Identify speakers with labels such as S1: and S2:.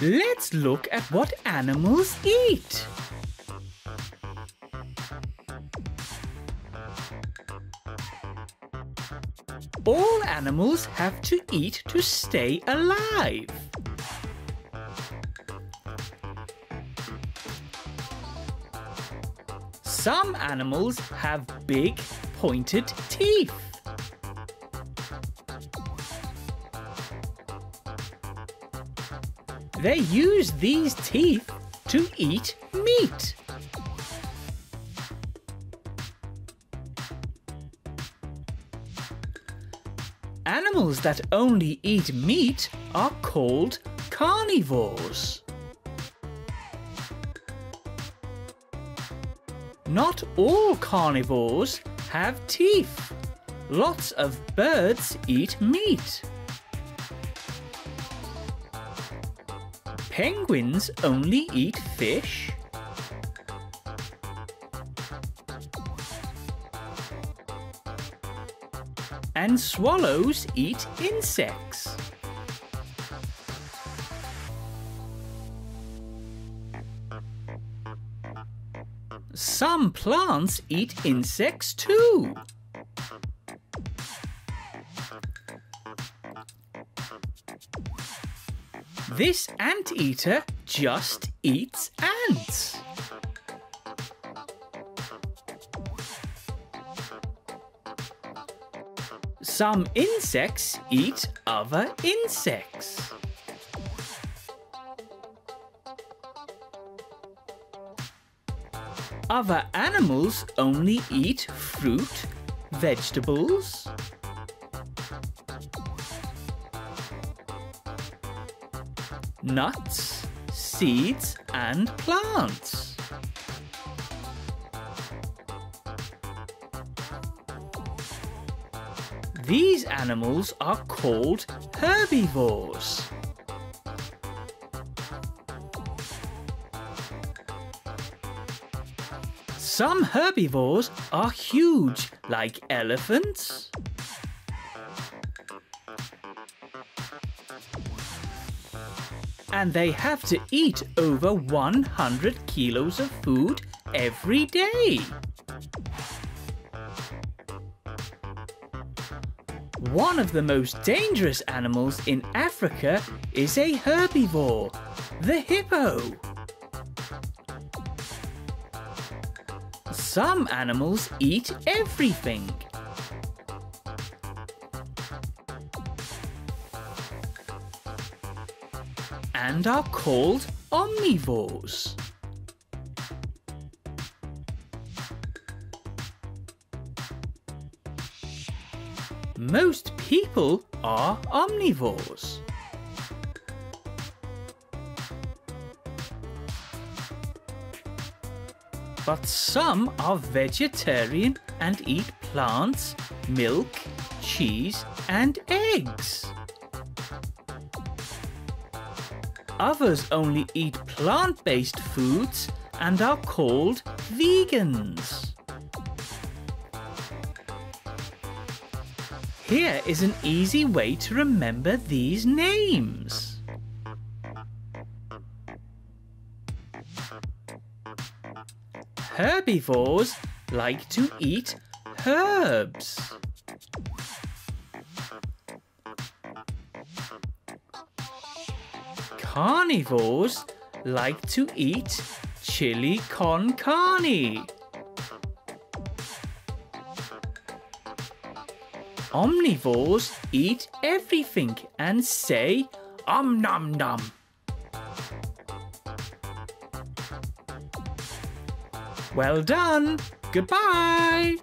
S1: Let's look at what animals eat. All animals have to eat to stay alive. Some animals have big pointed teeth. They use these teeth to eat meat. Animals that only eat meat are called carnivores. Not all carnivores have teeth. Lots of birds eat meat. Penguins only eat fish. And swallows eat insects. Some plants eat insects too. This anteater just eats ants. Some insects eat other insects. Other animals only eat fruit, vegetables, nuts, seeds and plants. These animals are called herbivores. Some herbivores are huge, like elephants, and they have to eat over 100 kilos of food every day. One of the most dangerous animals in Africa is a herbivore, the hippo. Some animals eat everything. And are called omnivores. Most people are omnivores. But some are vegetarian and eat plants, milk, cheese and eggs. Others only eat plant-based foods and are called vegans. Here is an easy way to remember these names. Herbivores like to eat herbs. Carnivores like to eat chili con carne. Omnivores eat everything and say om nom nom. Well done. Goodbye.